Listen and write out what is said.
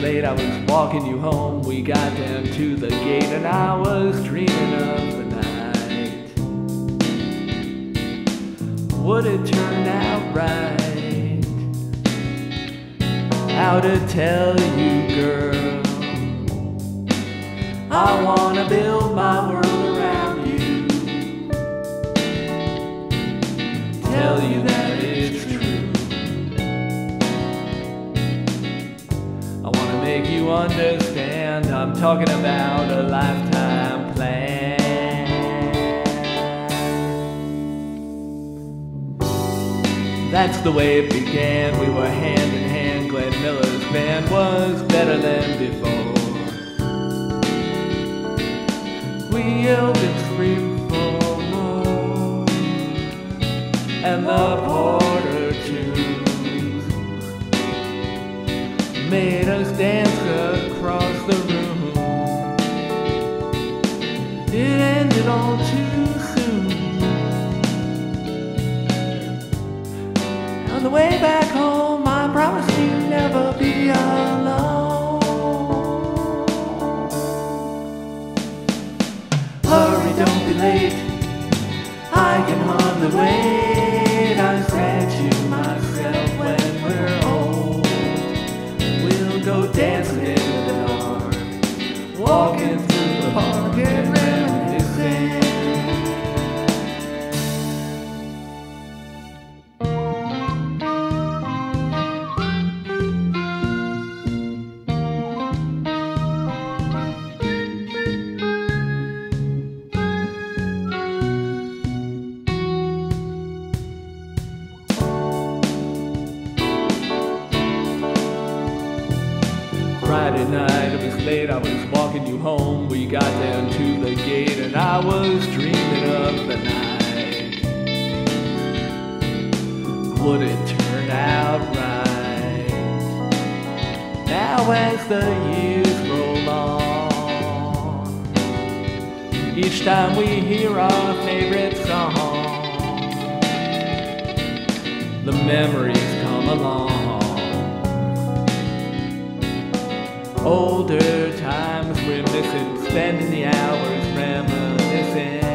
I was walking you home. We got down to the gate and I was dreaming of the night. Would it turn out right? How to tell you, girl? I wanna build my understand. I'm talking about a lifetime plan. That's the way it began. We were hand in hand. Glenn Miller's band was better than before. We yelled and screamed for more. And the porter tunes made us dance across the room. It ended all too soon. On the way back home, I promised you'd never be alone. Hurry, don't be late. I can hardly wait. Friday night, it was late, I was walking you home. We got down to the gate and I was dreaming of the night. Would it turn out right? Now as the years roll on, each time we hear our favorite song, the memories come along. Older times we're missing, spending the hours reminiscing.